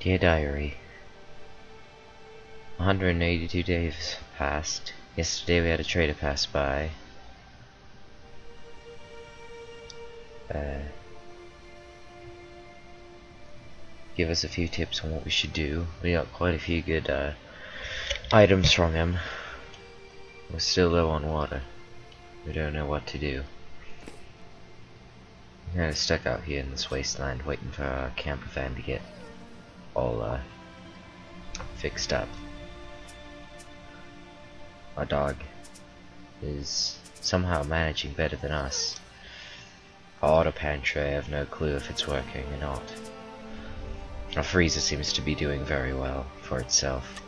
Dear Diary, 182 days passed. Yesterday we had a trader pass by. Uh, give us a few tips on what we should do. We got quite a few good uh, items from him. We're still low on water. We don't know what to do. We're kind of stuck out here in this wasteland waiting for our camper van to get all uh, fixed up. Our dog is somehow managing better than us. Our auto pantry, I have no clue if it's working or not. Our freezer seems to be doing very well for itself,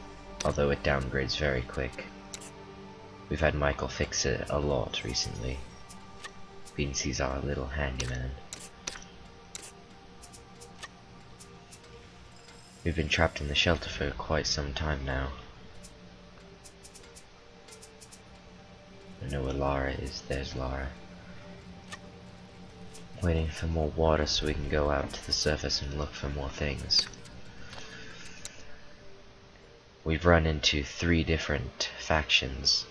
although it downgrades very quick. We've had Michael fix it a lot recently. Beans he's our little handyman. We've been trapped in the shelter for quite some time now. I know where Lara is. There's Lara. Waiting for more water so we can go out to the surface and look for more things. We've run into three different factions,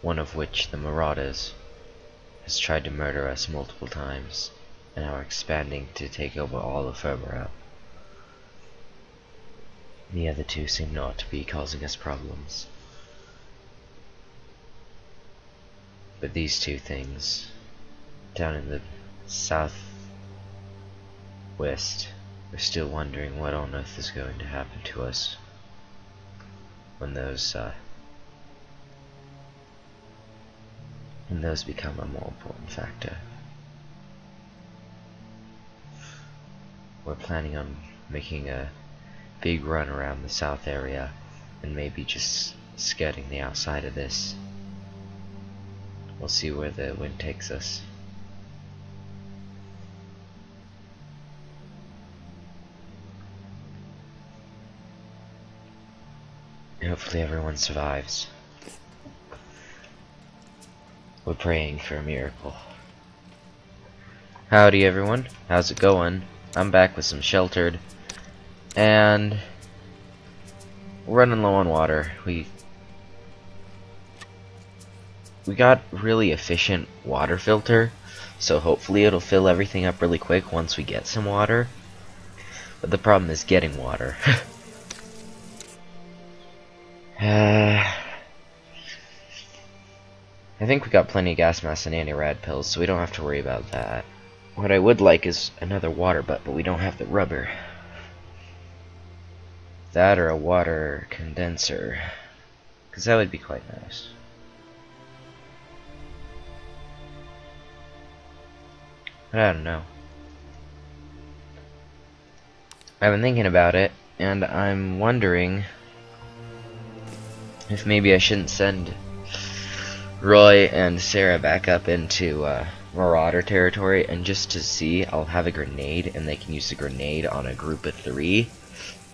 one of which, the Marauders, has tried to murder us multiple times, and are expanding to take over all of Fermorel. The other two seem not to be causing us problems. But these two things, down in the south west, we're still wondering what on earth is going to happen to us when those uh, when those become a more important factor. We're planning on making a big run around the south area and maybe just skirting the outside of this. We'll see where the wind takes us. Hopefully everyone survives. We're praying for a miracle. Howdy everyone, how's it going? I'm back with some sheltered and we're running low on water. We we got really efficient water filter, so hopefully it'll fill everything up really quick once we get some water. But the problem is getting water. uh, I think we got plenty of gas mask and anti-rad pills, so we don't have to worry about that. What I would like is another water butt, but we don't have the rubber. That or a water condenser. Because that would be quite nice. But I don't know. I've been thinking about it, and I'm wondering if maybe I shouldn't send Roy and Sarah back up into uh, Marauder territory, and just to see, I'll have a grenade, and they can use the grenade on a group of three,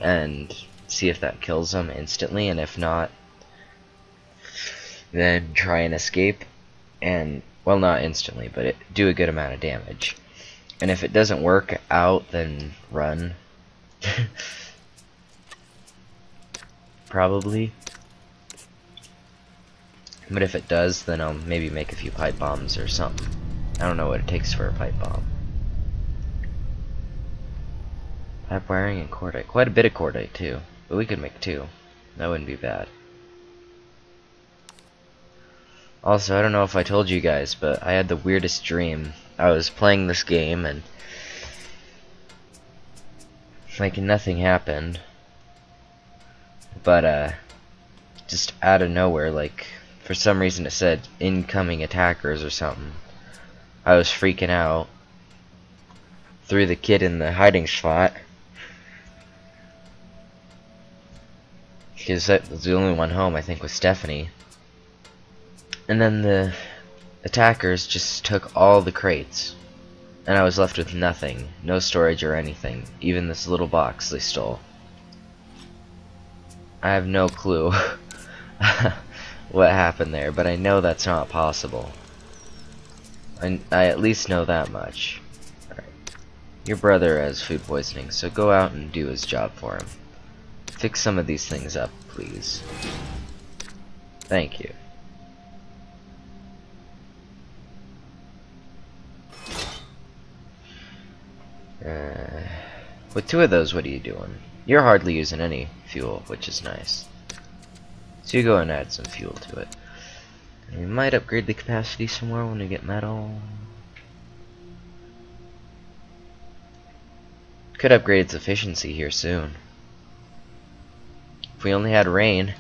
and see if that kills them instantly, and if not, then try and escape, and, well, not instantly, but it, do a good amount of damage. And if it doesn't work out, then run. Probably. But if it does, then I'll maybe make a few pipe bombs or something. I don't know what it takes for a pipe bomb. Pipe wiring and cordite. Quite a bit of cordite, too. But we could make two. That wouldn't be bad. Also, I don't know if I told you guys, but I had the weirdest dream. I was playing this game and like nothing happened. But uh just out of nowhere, like for some reason it said incoming attackers or something. I was freaking out. Threw the kid in the hiding spot. Because that was the only one home, I think, with Stephanie. And then the attackers just took all the crates. And I was left with nothing. No storage or anything. Even this little box they stole. I have no clue what happened there, but I know that's not possible. I, I at least know that much. Your brother has food poisoning, so go out and do his job for him. Fix some of these things up, please. Thank you. Uh, with two of those, what are you doing? You're hardly using any fuel, which is nice. So you go and add some fuel to it. We might upgrade the capacity somewhere when we get metal. Could upgrade its efficiency here soon. If we only had rain.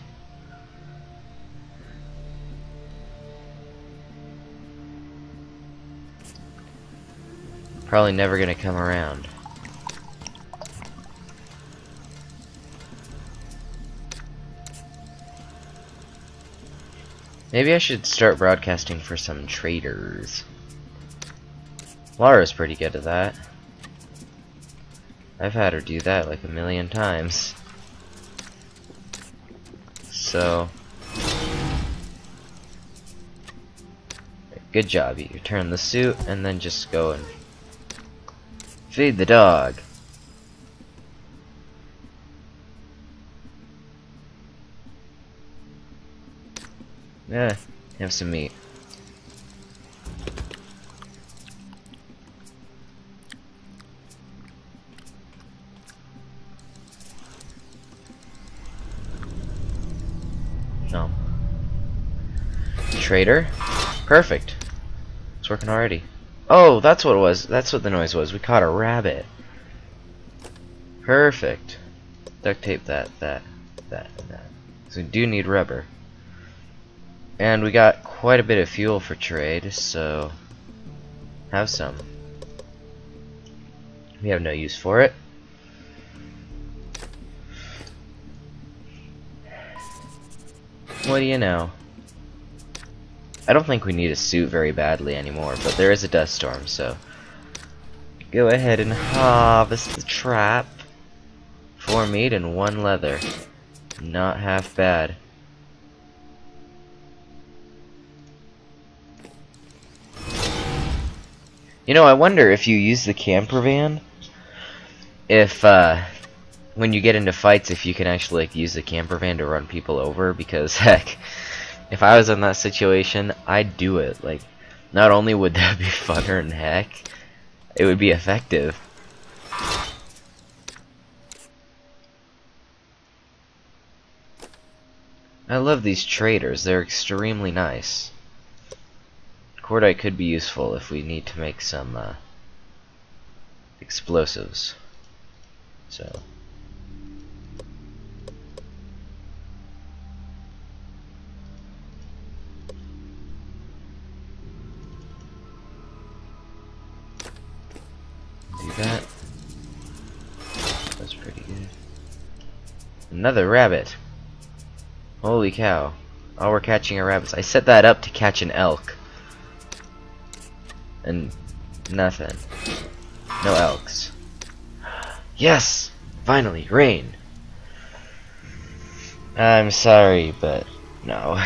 Probably never gonna come around. Maybe I should start broadcasting for some traders. Lara's pretty good at that. I've had her do that like a million times. So... Good job, you turn the suit and then just go and feed the dog. Yeah, have some meat. Trader? Perfect. It's working already. Oh, that's what it was. That's what the noise was. We caught a rabbit. Perfect. Duct tape that, that, that, and that. So we do need rubber. And we got quite a bit of fuel for trade, so have some. We have no use for it. What do you know? I don't think we need a suit very badly anymore, but there is a dust storm, so go ahead and harvest the trap. Four meat and one leather. Not half bad. You know, I wonder if you use the camper van, if, uh, when you get into fights, if you can actually, like, use the camper van to run people over, because, heck, if I was in that situation, I'd do it. Like, not only would that be funner than heck, it would be effective. I love these traders, they're extremely nice. Cordite could be useful if we need to make some uh, explosives. So. Do that. That's pretty good. Another rabbit. Holy cow. Oh, we're catching a rabbit. I set that up to catch an elk and nothing. No elks. Yes! Finally, rain! I'm sorry, but no.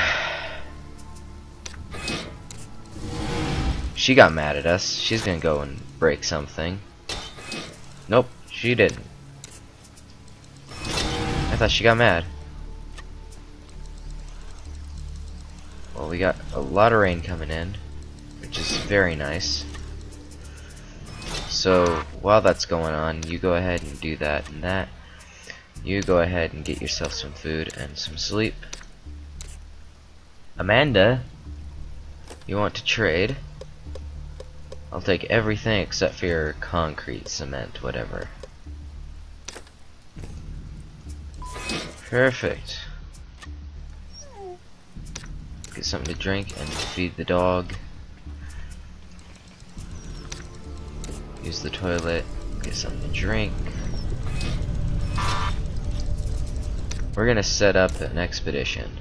She got mad at us. She's gonna go and break something. Nope, she didn't. I thought she got mad. Well, we got a lot of rain coming in which is very nice. So while that's going on, you go ahead and do that and that. You go ahead and get yourself some food and some sleep. Amanda, you want to trade? I'll take everything except for your concrete, cement, whatever. Perfect. Get something to drink and feed the dog. Use the toilet, get something to drink. We're gonna set up an expedition.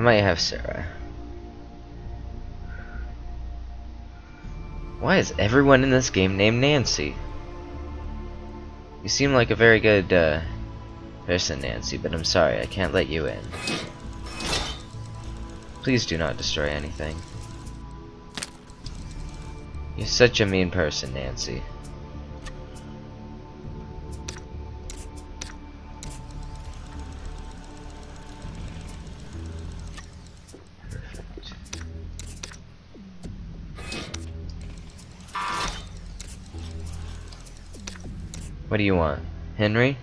Might have Sarah. Why is everyone in this game named Nancy? You seem like a very good uh, Person Nancy, but I'm sorry, I can't let you in. Please do not destroy anything. You're such a mean person, Nancy. What do you want? Henry?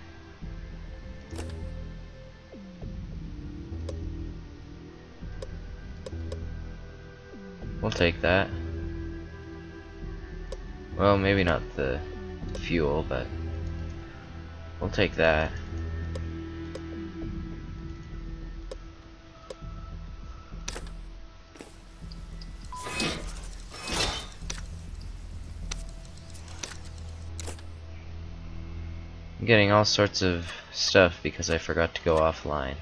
We'll take that. Well, maybe not the fuel, but we'll take that. Getting all sorts of stuff because I forgot to go offline.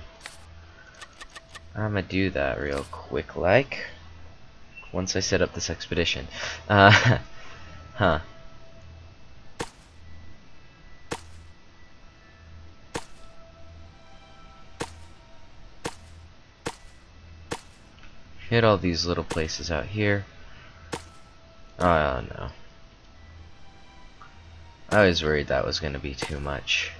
I'm gonna do that real quick like once I set up this expedition. Uh, huh. Hit all these little places out here. Oh no. I was worried that was going to be too much.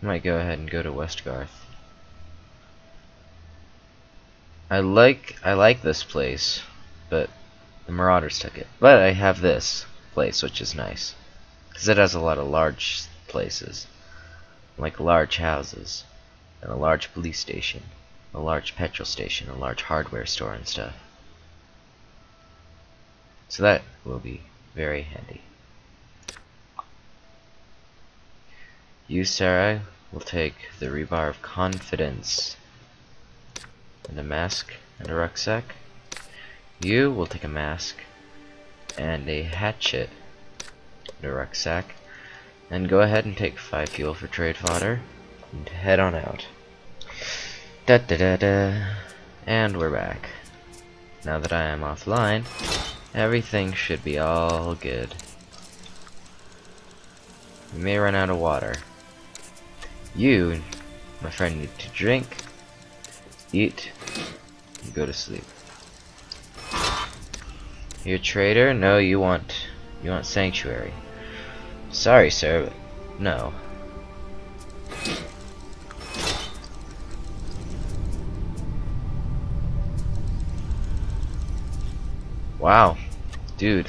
Might go ahead and go to Westgarth. I like I like this place, but the Marauders took it. But I have this place, which is nice, because it has a lot of large places, like large houses, and a large police station, a large petrol station, a large hardware store and stuff. So that will be very handy. You, Sarah, will take the rebar of confidence and a mask and a rucksack. You will take a mask and a hatchet and a rucksack. And go ahead and take five fuel for trade fodder and head on out. Da da da da. And we're back. Now that I am offline, everything should be all good. We may run out of water. You, my friend, need to drink, eat, and go to sleep. You're a trader? No, you want you want sanctuary. Sorry, sir, but no. Wow, dude.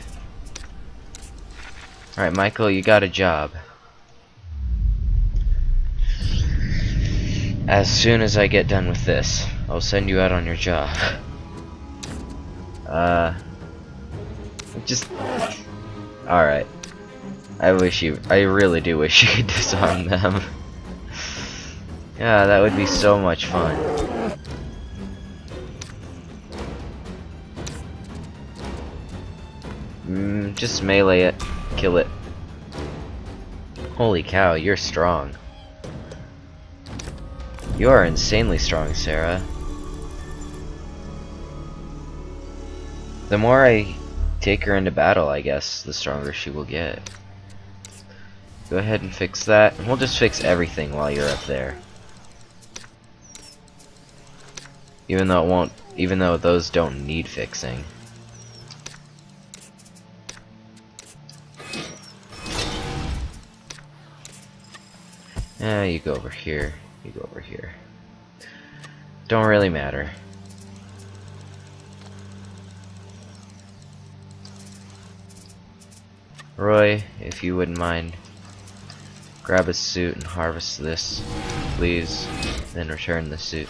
Alright, Michael, you got a job. As soon as I get done with this, I'll send you out on your job. Uh, just alright. I wish you, I really do wish you could disarm them. yeah, that would be so much fun. Mm, just melee it, kill it. Holy cow, you're strong. You are insanely strong, Sarah. The more I take her into battle, I guess, the stronger she will get. Go ahead and fix that. We'll just fix everything while you're up there. Even though it won't, even though those don't need fixing. Yeah, you go over here. You go over here. Don't really matter. Roy, if you wouldn't mind, grab a suit and harvest this, please, then return the suit.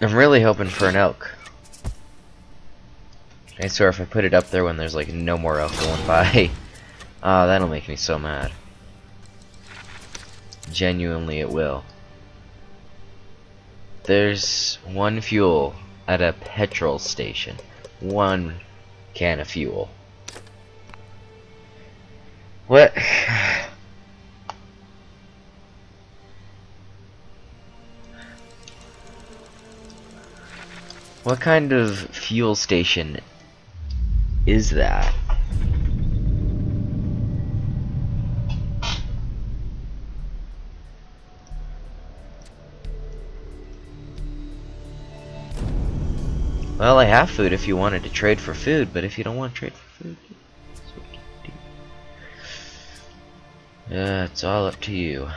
I'm really hoping for an elk. I swear if I put it up there when there's like no more elk going by, ah, uh, that'll make me so mad. Genuinely it will. There's one fuel at a petrol station. One can of fuel. What? What kind of fuel station is that? Well, I have food if you wanted to trade for food, but if you don't want to trade for food... yeah, it's all up to you.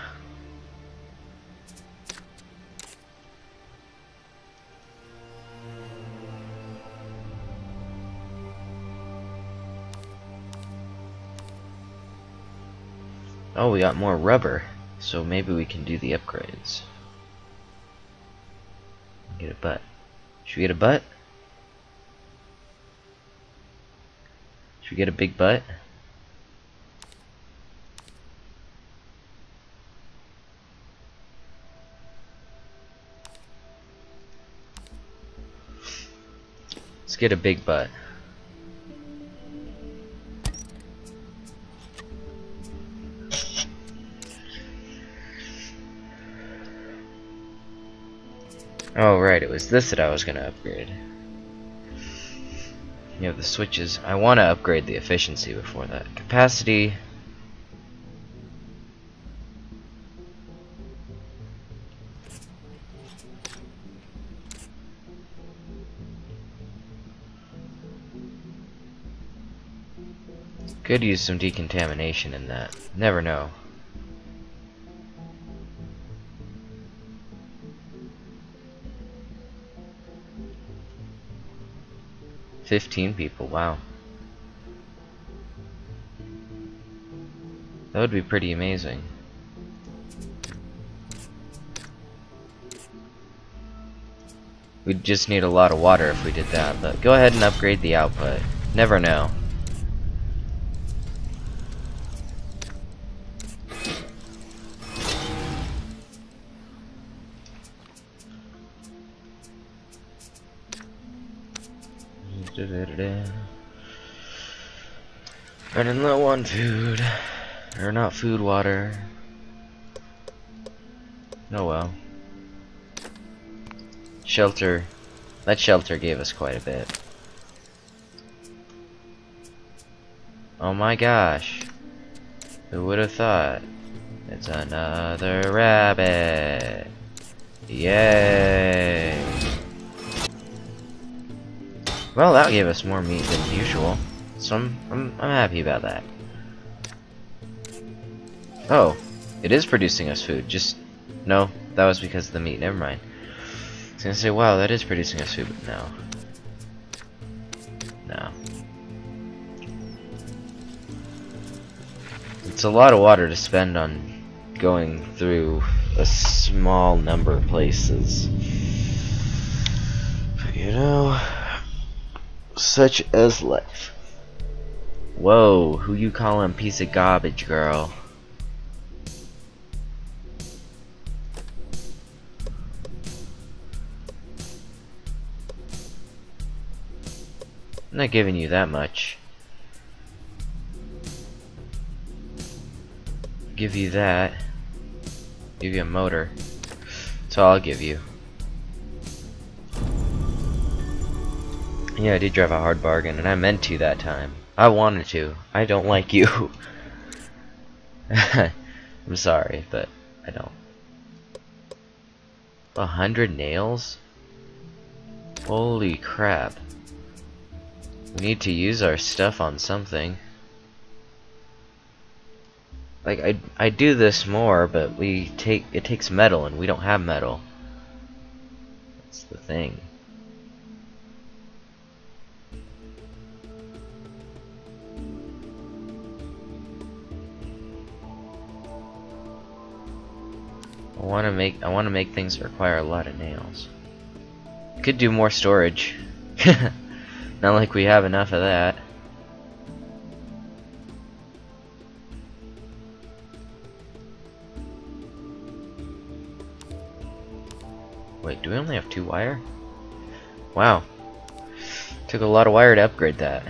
Oh, we got more rubber, so maybe we can do the upgrades. Get a butt. Should we get a butt? Should we get a big butt? Let's get a big butt. Oh right, it was this that I was gonna upgrade. You have the switches. I want to upgrade the efficiency before that. Capacity. Could use some decontamination in that. Never know. 15 people, wow. That would be pretty amazing. We'd just need a lot of water if we did that, but go ahead and upgrade the output. Never know. Running low on food. Or not food, water. Oh well. Shelter. That shelter gave us quite a bit. Oh my gosh. Who would have thought? It's another rabbit. Yay. Well, that gave us more meat than usual. So I'm, I'm, I'm happy about that. Oh, it is producing us food. Just, no, that was because of the meat. Never mind. I was gonna say, wow, that is producing us food, but no. No. It's a lot of water to spend on going through a small number of places. But, you know, such as life. Whoa, who you calling piece of garbage, girl? I'm not giving you that much. Give you that. Give you a motor. That's all I'll give you. Yeah, I did drive a hard bargain, and I meant to that time. I wanted to. I don't like you. I'm sorry, but I don't. A hundred nails? Holy crap. We need to use our stuff on something. Like, I, I do this more, but we take, it takes metal, and we don't have metal. That's the thing. I want to make I want to make things that require a lot of nails. Could do more storage. Not like we have enough of that. Wait, do we only have two wire? Wow. Took a lot of wire to upgrade that.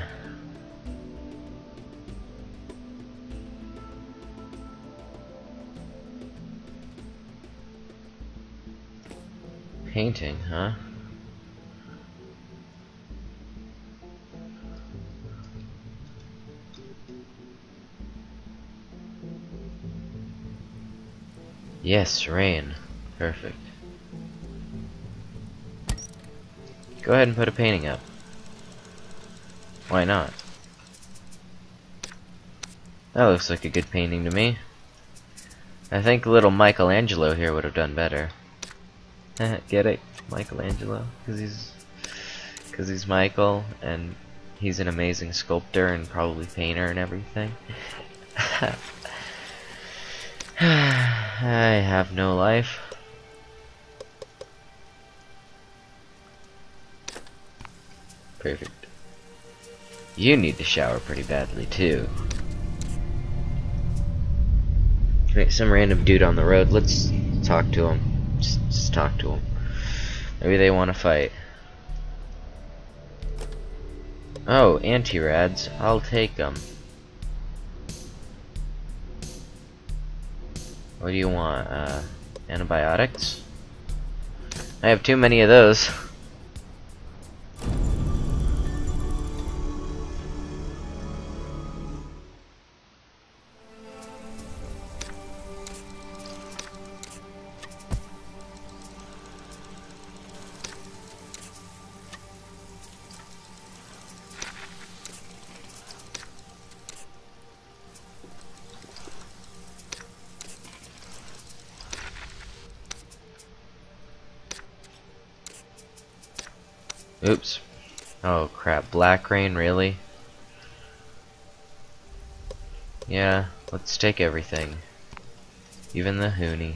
painting, huh? Yes, rain. Perfect. Go ahead and put a painting up. Why not? That looks like a good painting to me. I think little Michelangelo here would have done better. Get it? Michelangelo? Because he's... Because he's Michael, and he's an amazing sculptor and probably painter and everything. I have no life. Perfect. You need to shower pretty badly too. Right, some random dude on the road. Let's talk to him. Just talk to him. Maybe they want to fight. Oh, anti-rads. I'll take them. What do you want? Uh, antibiotics? I have too many of those. Oops. Oh crap, black rain, really? Yeah, let's take everything. Even the hoonie.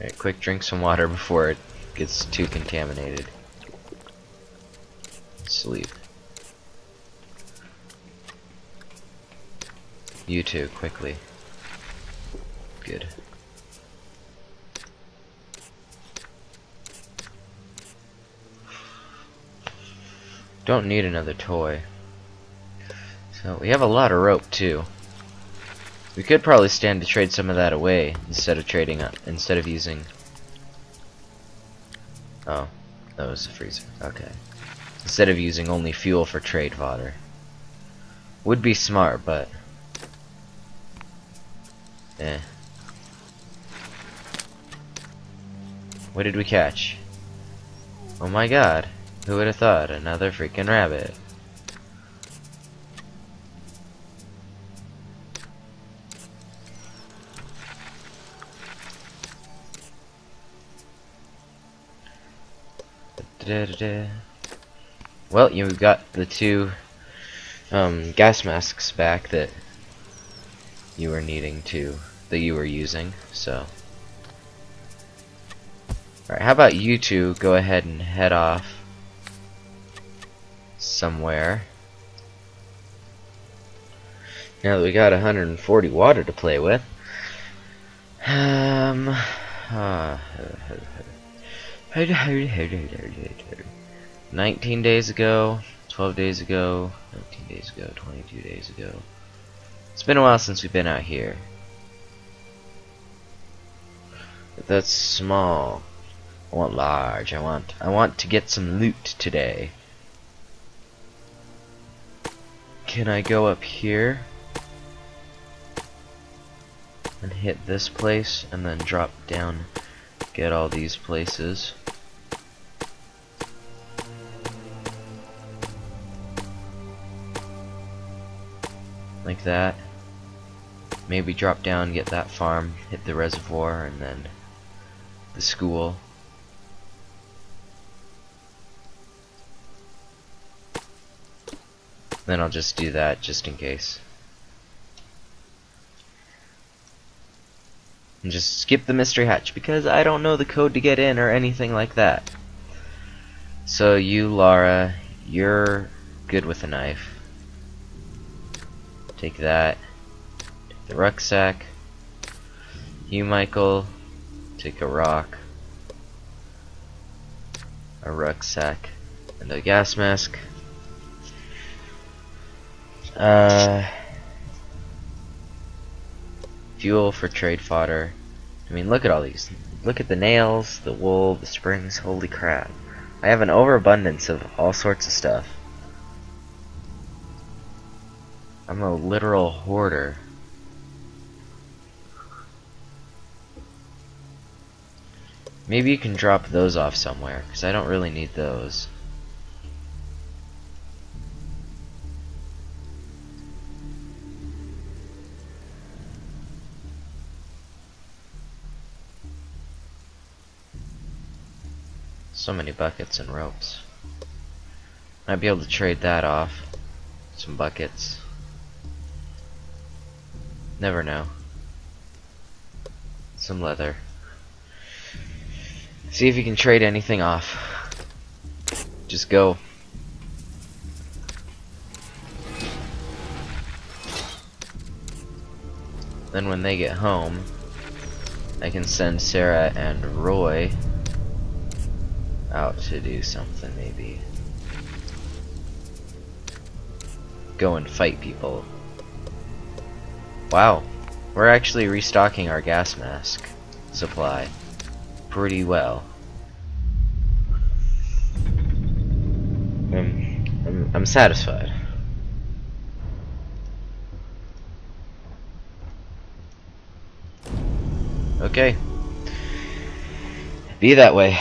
Alright, quick drink some water before it gets too contaminated. Sleep. You too, quickly. Good. Don't need another toy. So we have a lot of rope too. We could probably stand to trade some of that away instead of trading up instead of using Oh, that was the freezer. Okay. Instead of using only fuel for trade fodder. Would be smart, but eh. What did we catch? Oh my god. Who would have thought? Another freaking rabbit. Well, you've got the two um, gas masks back that you were needing to, that you were using, so. Alright, how about you two go ahead and head off somewhere. Now that we got 140 water to play with. Um, uh, 19 days ago, 12 days ago, 19 days ago, 22 days ago. It's been a while since we've been out here. But that's small. I want large. I want I want to get some loot today. Can I go up here and hit this place and then drop down get all these places? Like that. Maybe drop down get that farm hit the reservoir and then the school Then I'll just do that just in case. And just skip the mystery hatch because I don't know the code to get in or anything like that. So you, Lara, you're good with a knife. Take that. Take the rucksack. You, Michael, take a rock, a rucksack, and a gas mask. Uh, fuel for trade fodder. I mean, look at all these. Look at the nails, the wool, the springs. Holy crap. I have an overabundance of all sorts of stuff. I'm a literal hoarder. Maybe you can drop those off somewhere, because I don't really need those. So many buckets and ropes. Might be able to trade that off. Some buckets. Never know. Some leather. See if you can trade anything off. Just go. Then when they get home, I can send Sarah and Roy out to do something maybe. Go and fight people. Wow, we're actually restocking our gas mask supply pretty well. I'm, I'm, I'm satisfied. Okay. Be that way.